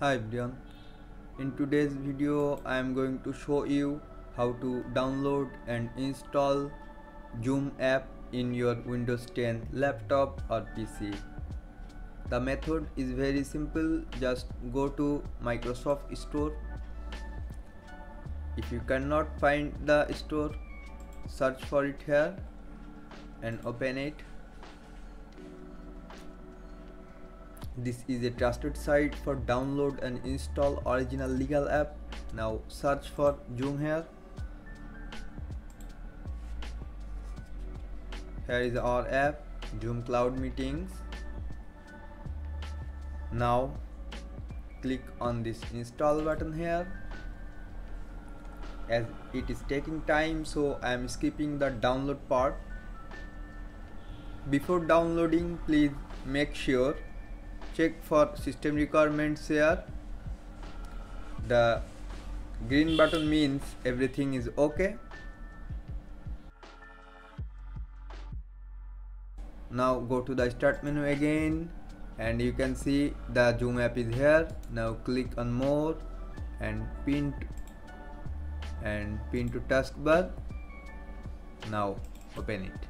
Hi everyone. In today's video I am going to show you how to download and install Zoom app in your Windows 10 laptop or PC. The method is very simple just go to Microsoft Store. If you cannot find the store search for it here and open it This is a trusted site for download and install original legal app. Now search for Zoom here. Here is our app Zoom Cloud Meetings. Now click on this install button here. As it is taking time so I am skipping the download part. Before downloading please make sure check for system requirements here. The green button means everything is okay. Now go to the start menu again and you can see the zoom app is here. Now click on more and pin and pin to taskbar. Now open it.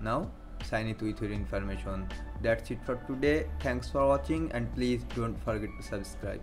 Now sign it with your information. That's it for today. Thanks for watching and please don't forget to subscribe